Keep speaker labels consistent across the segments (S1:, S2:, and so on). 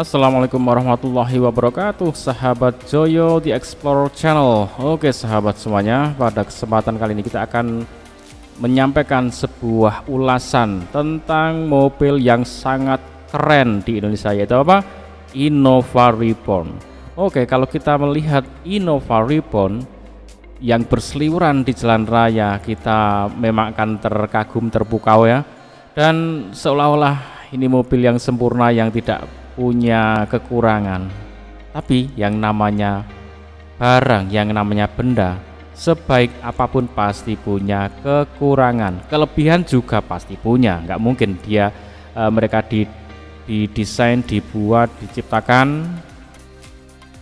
S1: Assalamualaikum warahmatullahi wabarakatuh Sahabat Joyo di Explore Channel. Oke sahabat semuanya Pada kesempatan kali ini kita akan Menyampaikan sebuah ulasan Tentang mobil yang sangat keren di Indonesia Yaitu apa? Innova Reborn. Oke kalau kita melihat Innova Reborn Yang berseliweran di jalan raya Kita memang akan terkagum terpukau ya. Dan seolah-olah ini mobil yang sempurna yang tidak punya kekurangan. Tapi yang namanya barang, yang namanya benda, sebaik apa pun pasti punya kekurangan. Kelebihan juga pasti punya. Nggak mungkin dia e, mereka di didesain, dibuat, diciptakan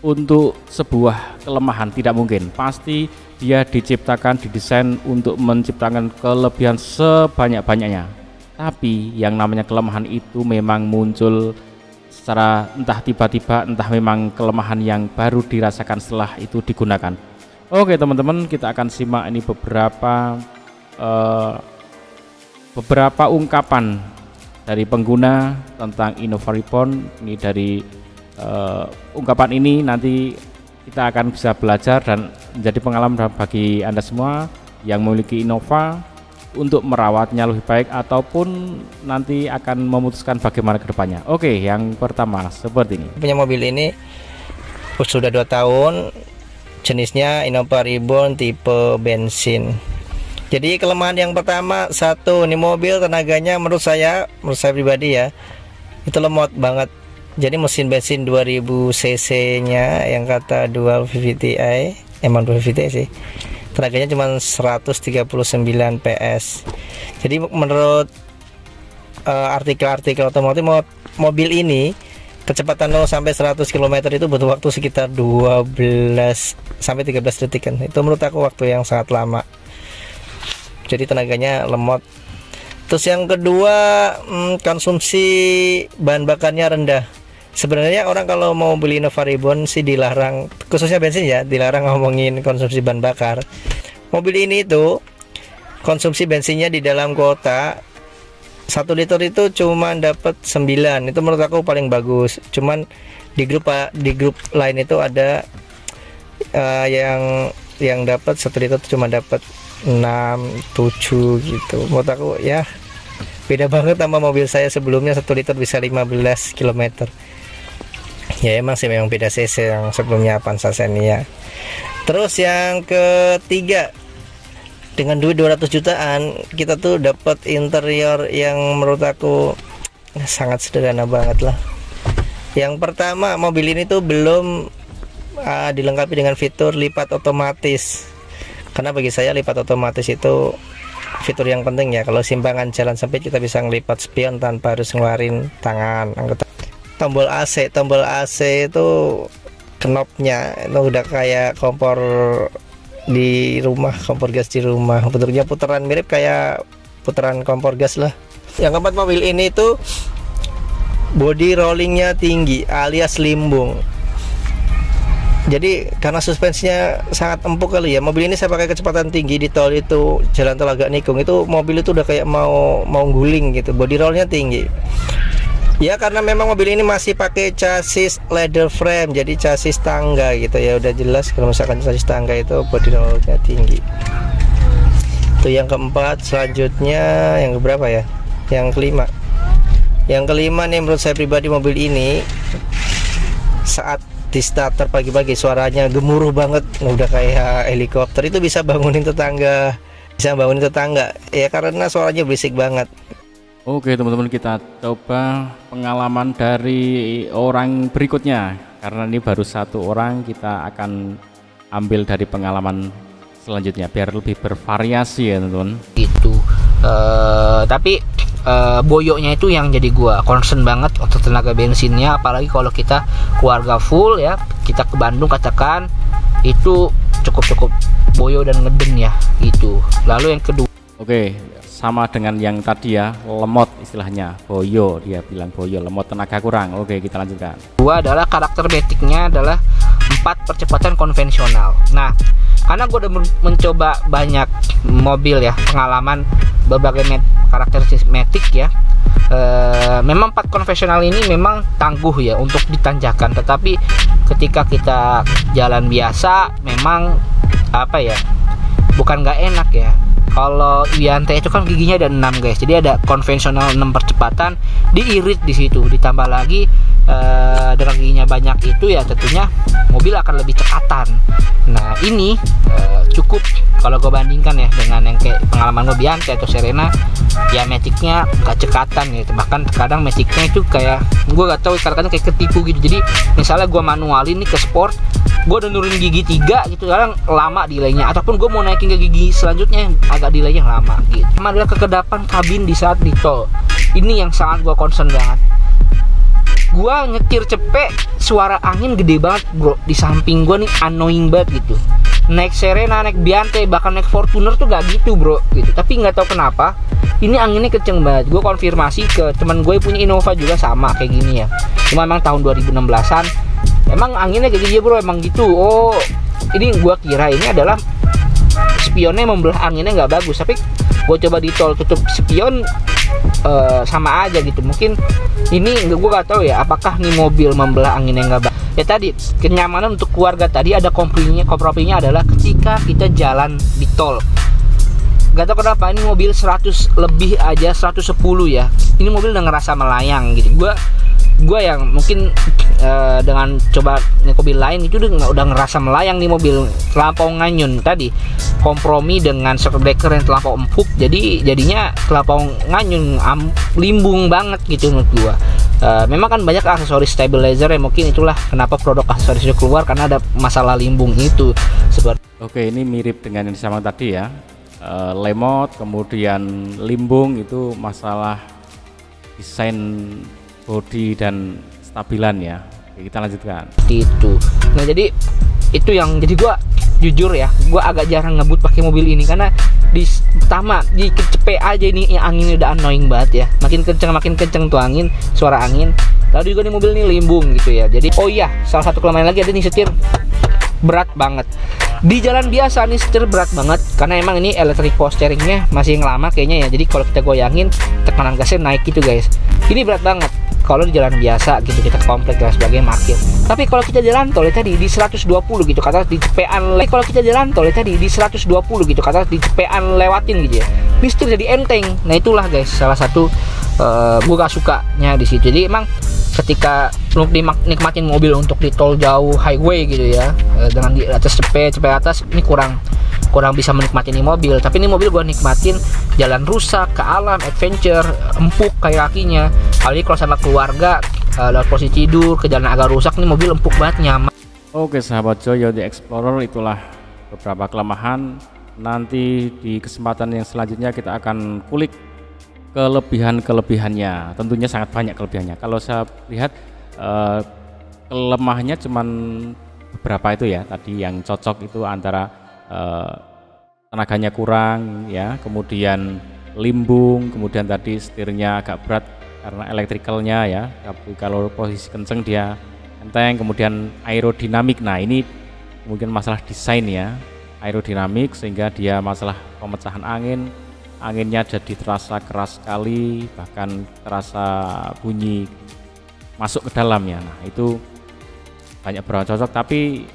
S1: untuk sebuah kelemahan tidak mungkin. Pasti dia diciptakan, didesain untuk menciptakan kelebihan sebanyak-banyaknya. Tapi yang namanya kelemahan itu memang muncul secara entah tiba-tiba entah memang kelemahan yang baru dirasakan setelah itu digunakan. Oke teman-teman kita akan simak ini beberapa uh, beberapa ungkapan dari pengguna tentang Innova Reborn. Ini dari uh, ungkapan ini nanti kita akan bisa belajar dan menjadi pengalaman bagi anda semua yang memiliki Innova untuk merawatnya lebih baik ataupun nanti akan memutuskan bagaimana ke depannya. Oke, yang pertama seperti ini.
S2: Punya mobil ini sudah dua tahun, jenisnya Innova Reborn tipe bensin. Jadi kelemahan yang pertama satu, ini mobil tenaganya menurut saya, menurut saya pribadi ya, itu lemot banget. Jadi mesin bensin 2000 cc nya yang kata dual VVTi, emang dual VVTi sih tenaganya cuma 139 PS. Jadi menurut uh, artikel-artikel otomotif mobil ini kecepatan 0 sampai 100 km itu butuh waktu sekitar 12 sampai 13 detik kan. Itu menurut aku waktu yang sangat lama. Jadi tenaganya lemot. Terus yang kedua hmm, konsumsi bahan bakarnya rendah sebenarnya orang kalau mau beli Innova Reborn sih dilarang khususnya bensin ya dilarang ngomongin konsumsi bahan bakar. Mobil ini itu konsumsi bensinnya di dalam kota satu liter itu cuma dapat 9 itu menurut aku paling bagus. Cuman di grup di grup lain itu ada uh, yang yang dapat satu liter cuma dapat 6 7 gitu. Menurut aku ya beda banget sama mobil saya sebelumnya satu liter bisa 15 km ya emang sih memang beda cc yang sebelumnya Avanza Xenia terus yang ketiga dengan duit 200 jutaan kita tuh dapat interior yang menurut aku sangat sederhana banget lah. Yang pertama mobil ini tuh belum uh, dilengkapi dengan fitur lipat otomatis. Karena bagi saya lipat otomatis itu fitur yang penting ya. Kalau simpangan jalan sempit kita bisa ngelipat spion tanpa harus ngeluarin tangan anggota tombol AC tombol AC itu knopnya. Itu udah kayak kompor di rumah kompor gas di rumah. Bentuknya putaran mirip kayak putaran kompor gas lah. Yang keempat mobil ini tuh body rollingnya tinggi alias limbung. Jadi karena suspensinya sangat empuk kali ya mobil ini saya pakai kecepatan tinggi di tol itu jalan tol agak nikung. Itu mobil itu udah kayak mau mau guling gitu body rollnya tinggi Ya karena memang mobil ini masih pakai chassis leather frame jadi chassis tangga gitu. Ya udah jelas kalau misalkan chassis tangga itu body rollnya tinggi. Itu yang keempat selanjutnya yang keberapa ya? Yang kelima. Yang kelima nih menurut saya pribadi mobil ini saat di starter pagi-pagi suaranya gemuruh banget. Udah kayak helikopter itu bisa bangunin tetangga bisa bangunin tetangga. Ya karena suaranya berisik banget
S1: Oke teman-teman kita coba pengalaman dari orang berikutnya. Karena ini baru satu orang kita akan ambil dari pengalaman selanjutnya biar lebih bervariasi ya teman-teman.
S3: Itu uh, tapi uh, boyoknya itu yang jadi gua concern banget untuk tenaga bensinnya. Apalagi kalau kita keluarga full ya kita ke Bandung katakan itu cukup-cukup boyo dan ngeden ya itu lalu yang kedua
S1: Oke sama dengan yang tadi ya lemot istilahnya. Boyo dia bilang boyo lemot tenaga kurang. Oke kita lanjutkan.
S3: Dua adalah karakter betiknya adalah empat percepatan konvensional. Nah karena gue udah mencoba banyak mobil ya pengalaman berbagai met karakteristik metik ya e, memang empat konvensional ini memang tangguh ya untuk ditanjakan. Tetapi ketika kita jalan biasa memang apa ya bukan nggak enak ya kalau Wiante itu kan giginya ada 6 guys. Jadi ada konvensional 6 percepatan diirit di situ ditambah lagi uh, dengan giginya banyak itu ya tentunya mobil akan lebih cekatan. Nah ini uh, cukup kalau gue bandingkan ya dengan yang kayak pengalaman gue Biante atau Serena ya Magicnya gak cekatan gitu. Bahkan kadang Magicnya itu kayak gue gak tahu kadang-kadang kayak ketipu gitu. Jadi misalnya gue manual ini ke sport gue udah nurunin gigi tiga gitu kadang lama delaynya. Ataupun gue mau naikin ke gigi selanjutnya agak delaynya lama gitu. Sama adalah kekedapan kabin di saat di tol. Ini yang sangat gue concern banget gua nyetir cepet suara angin gede banget bro. Di samping gua nih annoying banget gitu. Naik Serena naik Biante bahkan naik Fortuner tuh gak gitu bro gitu. Tapi nggak tahu kenapa ini anginnya kenceng banget. Gue konfirmasi ke teman gue punya Innova juga sama kayak gini ya. Cuma emang tahun 2016an emang anginnya kayak gitu bro emang gitu. Oh ini gue kira ini adalah spionnya membelah anginnya nggak bagus. Tapi gue coba di tol tutup spion uh, sama aja gitu. Mungkin ini gue gak tahu ya apakah nih mobil membelah angin yang gak ya tadi kenyamanan untuk keluarga tadi ada komprominya komprominya adalah ketika kita jalan di tol. Gak tau kenapa ini mobil 100 lebih aja 110 ya. Ini mobil udah ngerasa melayang gitu. Gue gue yang mungkin uh, dengan coba mobil lain itu udah, ngerasa melayang nih mobil terlampau nganyun tadi. Kompromi dengan circuit breaker yang terlampau empuk. Jadi jadinya terlampau nganyun am, limbung banget gitu menurut gue uh, memang kan banyak aksesoris stabilizer ya mungkin itulah kenapa produk aksesoris itu keluar karena ada masalah limbung itu. Seperti
S1: oke ini mirip dengan yang sama tadi ya. Uh, lemot kemudian limbung itu masalah desain body dan stabilan ya. Oke, kita lanjutkan.
S3: Itu. Nah jadi itu yang jadi gua jujur ya gua agak jarang ngebut pakai mobil ini karena di pertama di kecepe aja ini yang anginnya udah annoying banget ya. Makin kenceng makin kenceng tuh angin suara angin. Lalu juga nih mobil ini limbung gitu ya. Jadi oh iya salah satu kelemahan lagi ada nih setir berat banget. Di jalan biasa nih setir berat banget karena emang ini electric power steeringnya masih yang lama kayaknya ya. Jadi kalau kita goyangin tekanan gasnya naik gitu guys ini berat banget. Kalau di jalan biasa gitu kita komplek dan sebagainya markir tapi kalau kita jalan tol ya tadi di 120 gitu kata di cepean le kalau kita jalan tol ya tadi di 120 gitu kata di cepean lewatin gitu ya. Mistir jadi enteng. Nah itulah guys salah satu uh, gue gak sukanya di situ. Jadi emang ketika lu nikmatin mobil untuk di tol jauh highway gitu ya uh, dengan di atas cepet cepet atas ini kurang kurang bisa menikmati ini mobil. Tapi ini mobil gue nikmatin jalan rusak ke alam adventure empuk kayak kakinya kali kalau sama keluarga uh, lewat posisi tidur ke jalan agak rusak ini mobil empuk banget nyaman.
S1: Oke sahabat Joyo di Explorer itulah beberapa kelemahan. Nanti di kesempatan yang selanjutnya kita akan kulik kelebihan-kelebihannya. Tentunya sangat banyak kelebihannya. Kalau saya lihat uh, kelemahannya cuman beberapa itu ya. Tadi yang cocok itu antara eh, tenaganya kurang ya. Kemudian limbung kemudian tadi setirnya agak berat karena elektrikalnya ya. Tapi kalau posisi kenceng dia enteng kemudian aerodinamik. Nah ini mungkin masalah desain ya. Aerodinamik sehingga dia masalah pemecahan angin. Anginnya jadi terasa keras sekali bahkan terasa bunyi masuk ke dalam ya. Nah itu banyak berapa cocok tapi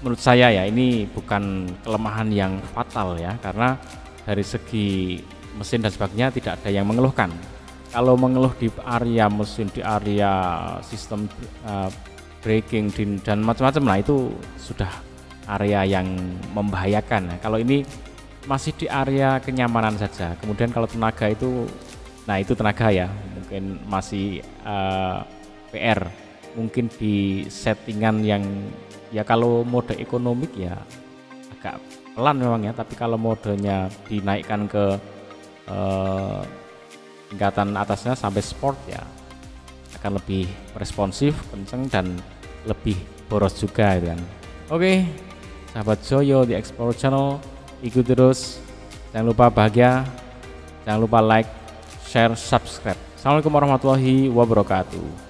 S1: menurut saya ya ini bukan kelemahan yang fatal ya karena dari segi mesin dan sebagainya tidak ada yang mengeluhkan. Kalau mengeluh di area mesin di area sistem uh, braking dan macam-macam nah itu sudah area yang membahayakan. Nah, kalau ini masih di area kenyamanan saja. Kemudian kalau tenaga itu nah itu tenaga ya mungkin masih uh, eh, PR mungkin di settingan yang ya kalau mode ekonomik ya agak pelan memang ya tapi kalau modenya dinaikkan ke eh, tingkatan atasnya sampai sport ya akan lebih responsif kenceng dan lebih boros juga gitu kan. Oke sahabat Joyo di Explore Channel ikuti terus. Jangan lupa bahagia jangan lupa like share subscribe. Assalamualaikum warahmatullahi wabarakatuh